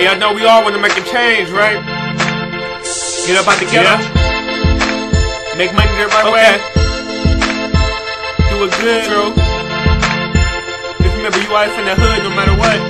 Hey, y'all know we all want to make a change, right? Get up out together. Yeah. Make money the right Okay. way. Do it good. True. Just remember, you always in the hood no matter what.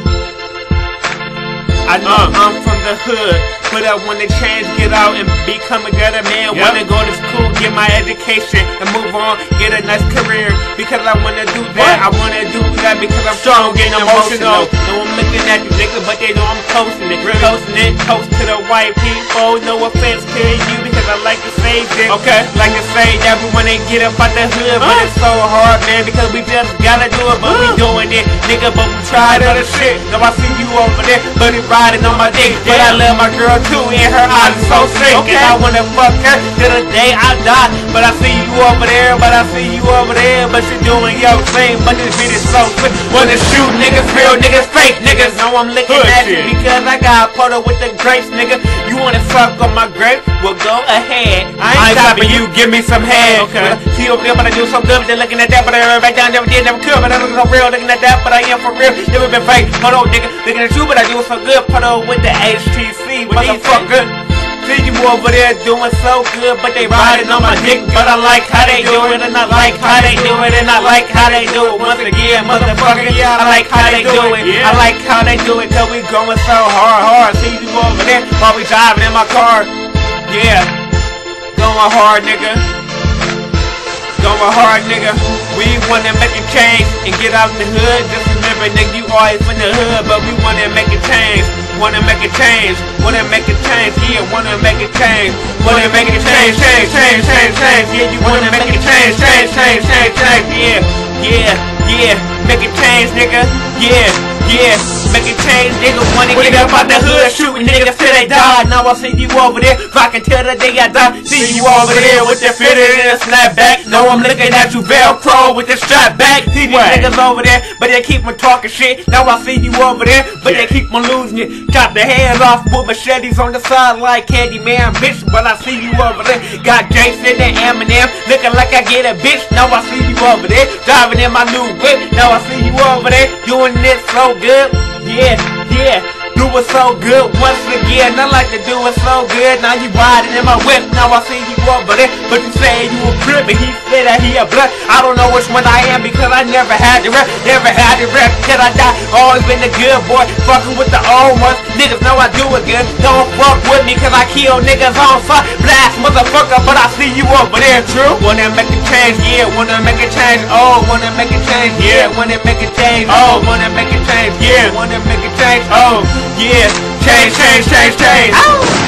I know Uh. I'm from the hood, but I wanna change, get out and become a better man. Yep. Wanna go to school, get my education, and move on, get a nice career. Because I wanna do that, What? I wanna do that because I'm Strong, getting emotional. No, I'm looking at you, nigga, but they know I'm posting it. Really? Posting it, toast to the white people. No offense to you I like to say this. Okay. Like to say that we wanna get up out the hood, but it's so hard, man, because we just gotta do it, but we doing it, nigga, but we tried other shit. Now I see you over there, but it riding on my dick. But I love my girl too, and her eyes are so sick. Okay. And I wanna fuck her till the day I die. But I see you over there, but I see you over there, but you doing your thing. But this beat is so quick. Wanna shoot niggas, real niggas, fake niggas. Know I'm Hood at you shit. because I got a photo with the grapes, nigga. You wanna fuck on my grape? Well, go ahead. I ain't stopping you. Give me some head. Okay. See over there, but I do so good. They're looking at that, but I back down. Never did, never could. But I look so real. Looking at that, but I am for real. Never been fake. Hold on, nigga. Looking at you, but I do so good. Put on with the HTC, motherfucker. See you over there doing so good, but they riding on my dick. But I like how they do it, and I like how they do it, and I like how they do it. Once again, motherfucker, I like how they do it. I like how they do it, cause we going so hard, hard. See you over there while we driving in my car. Yeah, going hard, nigga. Going hard, nigga. We wanna make a change and get out the hood. Just remember, nigga, you always in the hood, but we wanna make a change. Wanna make a change. Wanna make a change. Yeah, wanna make a change. Wanna make a change, change, change, change, change. Yeah, you wanna make a change, change, change, change, change. Yeah, yeah, yeah. Make a change, nigga. Yeah, yeah. Make a change, nigga. Wanna get up out the hood, shooting niggas till they die. Now I see you over there, rockin' till the day I die. See you over there with the fitted and the snapback. No, I'm looking at you Velcro with the strap back. See these What? niggas over there, but they keep on talking shit. Now I see you over there, but they keep on losing it. Chop the hands off, put machetes on the side like Candyman, bitch. But I see you over there, got Jason and Eminem, looking like I get a bitch. Now I see you over there, driving in my new whip. Now I see you over there, doing this so good. Yeah, yeah. Do it so good once again. I like to do it so good. Now you riding in my whip. Now I see you over there. But you say you a crip and he said that he a blood. I don't know which one I am because I never had the rep. Never had the I die. Always been a good boy. Fucking with the old ones. Niggas know I do it good. Don't fuck with me cause I kill niggas on fire. Blast motherfucker, but I see you over there. True. Wanna make a change, yeah. Wanna make a change. Oh, wanna make a change, yeah. Wanna make a change. Oh, wanna make a change, yeah. Wanna make a change. Oh, yeah. Change, change, change, change. Oh.